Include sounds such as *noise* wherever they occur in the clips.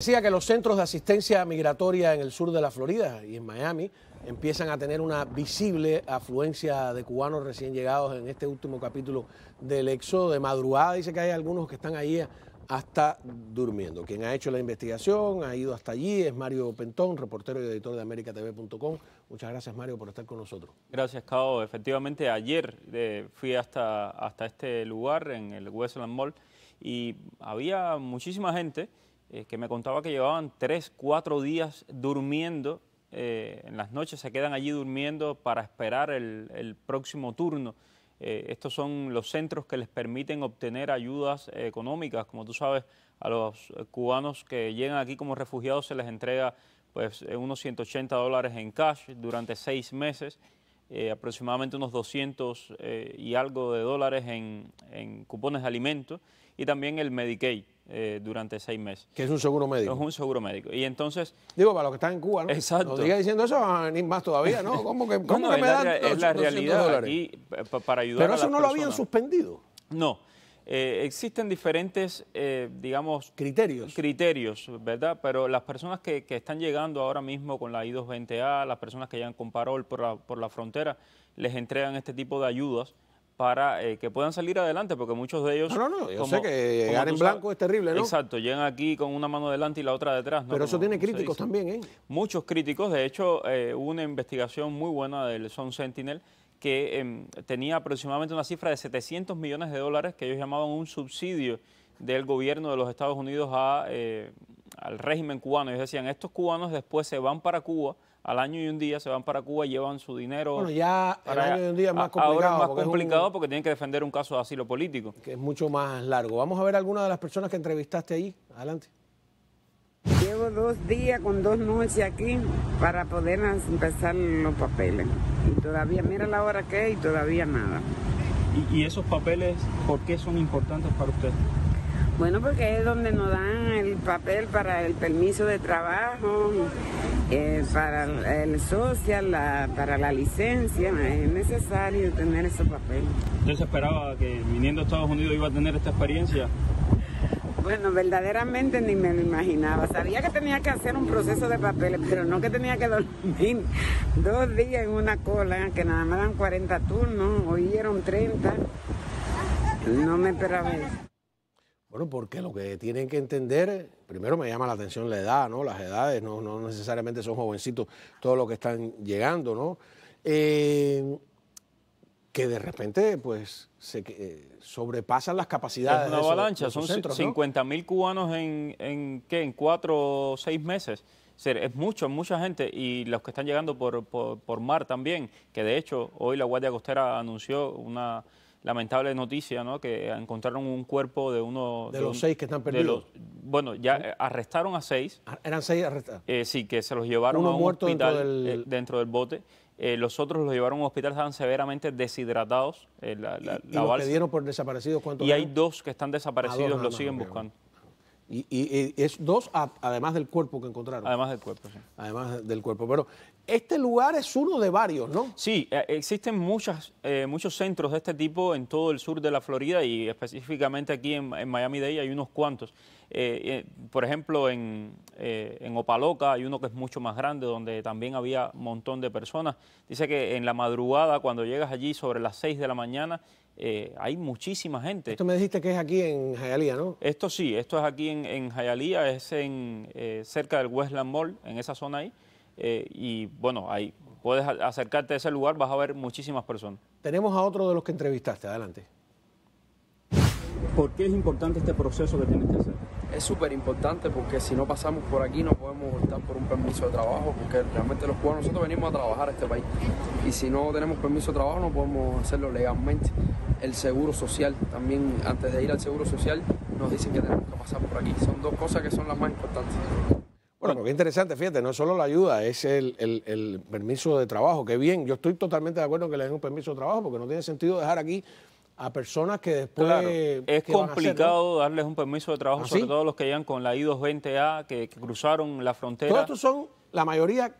Decía que los centros de asistencia migratoria en el sur de la Florida y en Miami empiezan a tener una visible afluencia de cubanos recién llegados en este último capítulo del éxodo de madrugada. Dice que hay algunos que están ahí hasta durmiendo. Quien ha hecho la investigación, ha ido hasta allí, es Mario Pentón, reportero y editor de americatv.com. Muchas gracias Mario por estar con nosotros. Gracias Cao. Efectivamente ayer eh, fui hasta, hasta este lugar en el Westland Mall y había muchísima gente eh, que me contaba que llevaban tres, cuatro días durmiendo, eh, en las noches se quedan allí durmiendo para esperar el, próximo turno. Eh, estos son los centros que les permiten obtener ayudas económicas. Como tú sabes, a los cubanos que llegan aquí como refugiados se les entrega pues, unos 180 dólares en cash durante seis meses, aproximadamente unos 200 y algo de dólares en, en cupones de alimentos y también el Medicaid. Eh, durante seis meses. Que es un seguro médico. Es un seguro médico. Y entonces... Digo, para los que están en Cuba, ¿no? Exacto. No diciendo eso, van a venir más todavía, ¿no? ¿Cómo que, cómo que me dan Es la realidad aquí para ayudar Pero eso no lo habían suspendido. No. Eh, existen diferentes, eh, digamos... Criterios. Criterios, ¿verdad? Pero las personas que, que, están llegando ahora mismo con la I-220A, las personas que llegan con parol por la, por la frontera, les entregan este tipo de ayudas para eh, que puedan salir adelante, porque muchos de ellos... No, no, no, yo sé que llegar en blanco es terrible, ¿no? Exacto, llegan aquí con una mano delante y la otra detrás. Pero eso tiene críticos también, ¿eh? Muchos críticos, de hecho, eh, hubo una investigación muy buena del Sun Sentinel que em, tenía aproximadamente una cifra de 700 millones de dólares que ellos llamaban un subsidio del gobierno de los Estados Unidos a, eh, al régimen cubano. Ellos decían, estos cubanos después se van para Cuba al año y un día se van para Cuba y llevan su dinero. Bueno, ya el año y un día es más complicado. Ahora es más complicado porque tienen que defender un caso de asilo político. Que es mucho más largo. Vamos a ver algunas de las personas que entrevistaste ahí. Adelante. Llevo dos días con dos noches aquí para poder empezar los papeles. Y todavía, mira la hora que es y todavía nada. ¿Y, esos papeles por qué son importantes para usted? Bueno, porque es donde nos dan el papel para el permiso de trabajo, eh, para el social, para la licencia, es necesario tener esos papeles. ¿Usted se esperaba que viniendo a Estados Unidos iba a tener esta experiencia? Bueno, verdaderamente ni me lo imaginaba. Sabía que tenía que hacer un proceso de papeles, pero no que tenía que dormir *laughs* dos días en una cola, que nada más dan 40 turnos, hoy eran 30. No me esperaba eso. Bueno, porque lo que tienen que entender, primero me llama la atención la edad, ¿no? Las edades no, necesariamente son jovencitos todos los que están llegando, ¿no? Eh, que de repente, pues, se eh, sobrepasan las capacidades. Es una avalancha, son 50 mil cubanos en, en, ¿qué? En cuatro o seis meses. Es mucho, mucha gente y los que están llegando por, por mar también, que de hecho hoy la Guardia Costera anunció una lamentable noticia, ¿no? Que encontraron un cuerpo de uno... De, los seis que están perdidos. bueno, ya arrestaron a seis. Ah, ¿Eran seis arrestados? Eh, sí, que se los llevaron a un hospital dentro del, eh, dentro del bote. Eh, los otros los llevaron a un hospital, estaban severamente deshidratados. la, ¿Y, los que dieron por desaparecidos cuántos Y hay dos que están desaparecidos, los siguen buscando. Y, es dos, además del cuerpo que encontraron. Además del cuerpo, sí. Además del cuerpo. Pero este lugar es uno de varios, ¿no? Sí, eh, existen muchas, eh, muchos centros de este tipo en todo el sur de la Florida y específicamente aquí en, Miami-Dade hay unos cuantos. Eh, por ejemplo, en, en Opaloca hay uno que es mucho más grande, donde también había un montón de personas. Dice que en la madrugada, cuando llegas allí sobre las 6 de la mañana, eh, hay muchísima gente. Esto me dijiste que es aquí en Hialeah, ¿no? Esto sí, esto es aquí en, en Hialeah, es en, eh, cerca del Westland Mall, en esa zona ahí. Eh, y bueno, ahí puedes acercarte a ese lugar, vas a ver muchísimas personas. Tenemos a otro de los que entrevistaste, adelante. ¿Por qué es importante este proceso que tienes que hacer? Es súper importante porque si no pasamos por aquí no podemos optar por un permiso de trabajo porque realmente los cubanos nosotros venimos a trabajar a este país y si no tenemos permiso de trabajo no podemos hacerlo legalmente. El seguro social también, antes de ir al seguro social, nos dicen que tenemos que pasar por aquí. Son dos cosas que son las más importantes. Bueno, porque interesante, fíjate, no es solo la ayuda, es el, el, permiso de trabajo. Qué bien, yo estoy totalmente de acuerdo en que le den un permiso de trabajo porque no tiene sentido dejar aquí a personas que después... es complicado darles un permiso de trabajo, ¿Ah, sobre todo los que llegan con la I-220A, que, cruzaron la frontera. Todos estos son, la mayoría,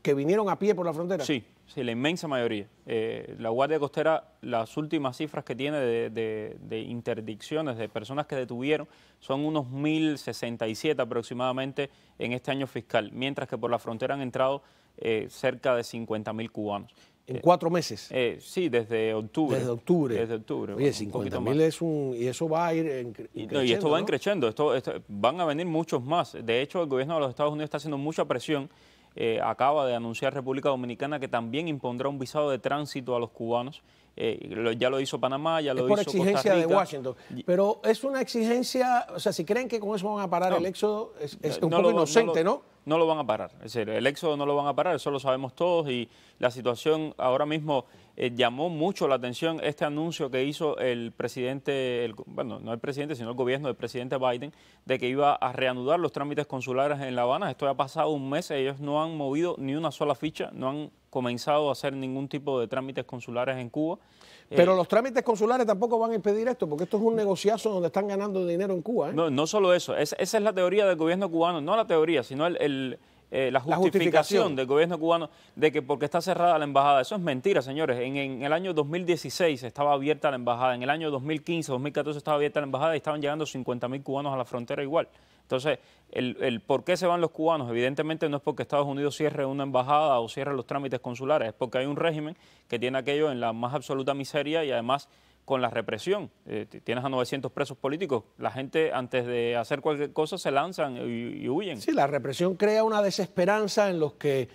que vinieron a pie por la frontera? Sí, sí, la inmensa mayoría. Eh, la Guardia Costera, las últimas cifras que tiene de, interdicciones, de personas que detuvieron, son unos 1.067 aproximadamente en este año fiscal, mientras que por la frontera han entrado eh, cerca de 50.000 cubanos. ¿En cuatro meses? Eh, sí, desde octubre. Desde octubre. Desde octubre. Oye, 50 mil es un... Y eso va a ir en, y, y, esto va ¿no? creciendo. Esto, van a venir muchos más. De hecho, el gobierno de los Estados Unidos está haciendo mucha presión. Eh, acaba de anunciar República Dominicana que también impondrá un visado de tránsito a los cubanos. Eh, ya lo hizo Panamá, ya lo es por hizo exigencia de Washington. Pero es una exigencia, o sea, si creen que con eso van a parar el éxodo, es, un poco inocente, ¿no? no lo van a parar. Es decir, el éxodo no lo van a parar, eso lo sabemos todos y la situación ahora mismo eh, llamó mucho la atención este anuncio que hizo el presidente, bueno, no el presidente, sino el gobierno del presidente Biden, de que iba a reanudar los trámites consulares en La Habana. Esto ya ha pasado un mes, ellos no han movido ni una sola ficha, no han comenzado a hacer ningún tipo de trámites consulares en Cuba. Pero eh, los trámites consulares tampoco van a impedir esto, porque esto es un negociazo donde están ganando dinero en Cuba. ¿eh? No, no solo eso, esa es la teoría del gobierno cubano, no la teoría, sino el, eh, la, justificación del gobierno cubano de que porque está cerrada la embajada. Eso es mentira, señores. En, en, el año 2016 estaba abierta la embajada, en el año 2015, 2014 estaba abierta la embajada y estaban llegando 50 mil cubanos a la frontera igual. Entonces, el, el, por qué se van los cubanos, evidentemente no es porque Estados Unidos cierre una embajada o cierre los trámites consulares, es porque hay un régimen que tiene aquello en la más absoluta miseria y además con la represión. Eh, tienes a 900 presos políticos. La gente antes de hacer cualquier cosa se lanzan y, y huyen. Sí, la represión crea una desesperanza en los que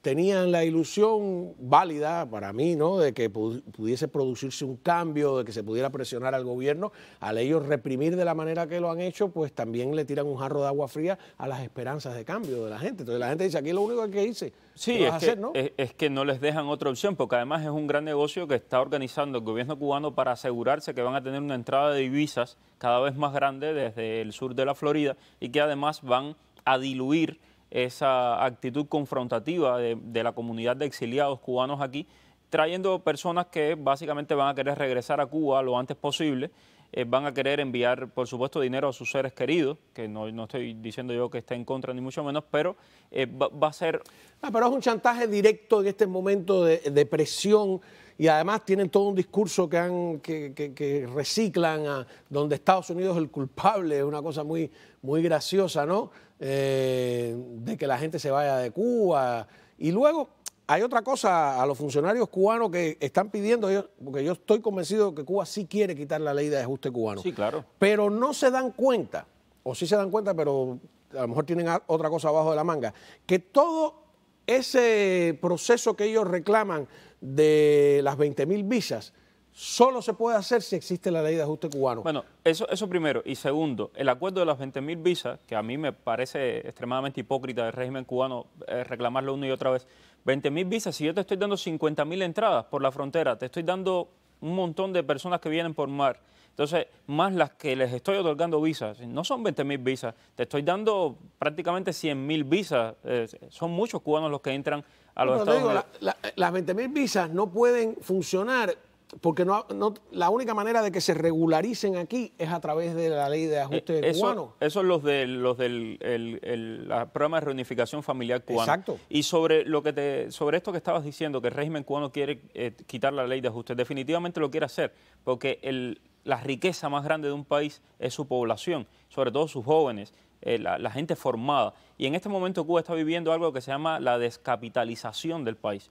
tenían la ilusión válida para mí, ¿no? De que pudiese producirse un cambio, de que se pudiera presionar al gobierno. Al ellos reprimir de la manera que lo han hecho, pues también le tiran un jarro de agua fría a las esperanzas de cambio de la gente. Entonces la gente dice, aquí lo único que hice. Sí, es, que, ¿no? es, que no les dejan otra opción, porque además es un gran negocio que está organizando el gobierno cubano para asegurarse que van a tener una entrada de divisas cada vez más grande desde el sur de la Florida y que además van a diluir esa actitud confrontativa de, la comunidad de exiliados cubanos aquí, trayendo personas que básicamente van a querer regresar a Cuba lo antes posible, eh, van a querer enviar, por supuesto, dinero a sus seres queridos, que no, estoy diciendo yo que esté en contra ni mucho menos, pero eh, va, a ser... Ah, pero es un chantaje directo en este momento de, presión y además tienen todo un discurso que, han, que, reciclan a donde Estados Unidos es el culpable, es una cosa muy, muy graciosa, ¿no? Eh, de que la gente se vaya de Cuba. Y luego hay otra cosa a los funcionarios cubanos que están pidiendo, porque yo estoy convencido que Cuba sí quiere quitar la ley de ajuste cubano. Sí, claro. Pero no se dan cuenta, o sí se dan cuenta, pero a lo mejor tienen otra cosa abajo de la manga, que todo ese proceso que ellos reclaman de las 20 mil visas, solo se puede hacer si existe la ley de ajuste cubano. Bueno, eso, primero. Y segundo, el acuerdo de las 20.000 visas, que a mí me parece extremadamente hipócrita del régimen cubano eh, reclamarlo una y otra vez. 20.000 visas, si yo te estoy dando 50.000 entradas por la frontera, te estoy dando un montón de personas que vienen por mar. Entonces, más las que les estoy otorgando visas, no son 20.000 visas, te estoy dando prácticamente 100.000 visas. Eh, son muchos cubanos los que entran a los Estados Unidos. las 20.000 visas no pueden funcionar porque no, la única manera de que se regularicen aquí es a través de la ley de ajuste eh, eso, cubano. Eso es los, de, los del el, programa de reunificación familiar cubano. Exacto. Y sobre, lo que te, sobre esto que estabas diciendo, que el régimen cubano quiere eh, quitar la ley de ajuste, definitivamente lo quiere hacer, porque el, la riqueza más grande de un país es su población, sobre todo sus jóvenes. Eh, la, gente formada. Y en este momento Cuba está viviendo algo que se llama la descapitalización del país.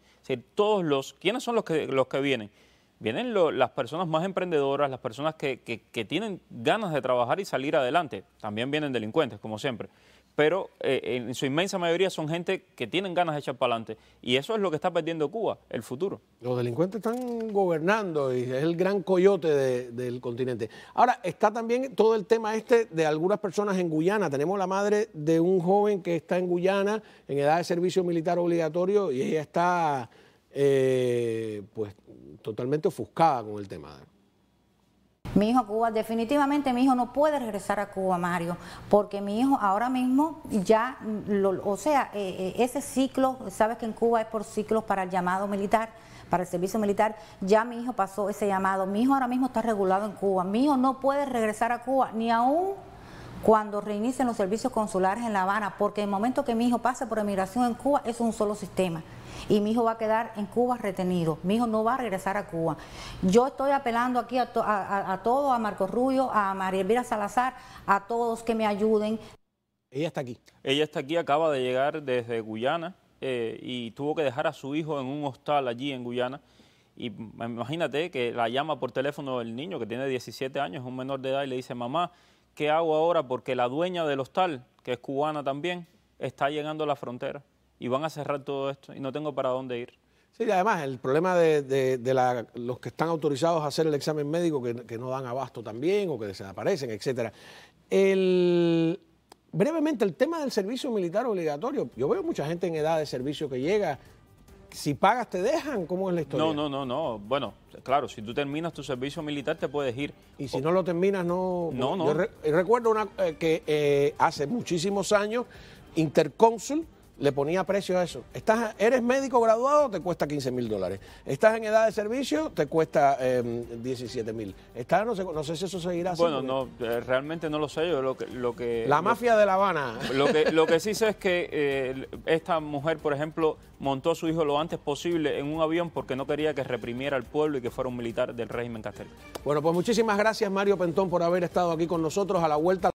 Todos los, ¿quiénes son los que, los que vienen? vienen las personas más emprendedoras, las personas que, tienen ganas de trabajar y salir adelante. También vienen delincuentes, como siempre. Pero eh, en su inmensa mayoría son gente que tienen ganas de echar para adelante. Y eso es lo que está perdiendo Cuba, el futuro. Los delincuentes están gobernando y es el gran coyote del continente. Ahora, está también todo el tema este de algunas personas en Guyana. Tenemos la madre de un joven que está en Guyana en edad de servicio militar obligatorio y ella está, eh, pues, totalmente ofuscada con el tema. Mi hijo Cuba, definitivamente mi hijo no puede regresar a Cuba, Mario, porque mi hijo ahora mismo ya, o sea, eh, eh, ese ciclo, sabes que en Cuba es por ciclos para el llamado militar, para el servicio militar, ya mi hijo pasó ese llamado, mi hijo ahora mismo está regulado en Cuba, mi hijo no puede regresar a Cuba, ni aún cuando reinicien los servicios consulares en La Habana, porque el momento que mi hijo pase por emigración en Cuba es un solo sistema y mi hijo va a quedar en Cuba retenido. Mi hijo no va a regresar a Cuba. Yo estoy apelando aquí a, a, todos, a Marco Rubio, a María Elvira Salazar, a todos que me ayuden. Ella está aquí. Ella está aquí, acaba de llegar desde Guyana eh, y tuvo que dejar a su hijo en un hostal allí en Guyana. Y imagínate que la llama por teléfono el niño que tiene 17 años, es un menor de edad, y le dice, mamá, ¿qué hago ahora? Porque la dueña del hostal, que es cubana también, está llegando a la frontera y van a cerrar todo esto y no tengo para dónde ir. Sí, además el problema de, los que están autorizados a hacer el examen médico que, no dan abasto también o que desaparecen, etcétera. brevemente, el tema del servicio militar obligatorio. Yo veo mucha gente en edad de servicio que llega. Si pagas, te dejan. ¿Cómo es la historia? No, no, no, no. Bueno, claro, si tú terminas tu servicio militar, te puedes ir. Y si no lo terminas, no. No, no. Yo recuerdo una, eh, que eh, hace muchísimos años, Intercónsul le ponía precio a eso. Estás, eres médico graduado, te cuesta 15 mil dólares. Estás en edad de servicio, te cuesta 17 em, mil. no sé, no sé si eso seguirá así. Bueno, no, eh, realmente no lo sé yo. Lo que, lo que, la mafia de La Habana. Lo que, *laughs* lo que sí sé es que eh, esta mujer, por ejemplo, montó a su hijo lo antes posible en un avión porque no quería que reprimiera al pueblo y que fuera un militar del régimen Castel. Bueno, pues muchísimas gracias Mario Pentón por haber estado aquí con nosotros a la vuelta.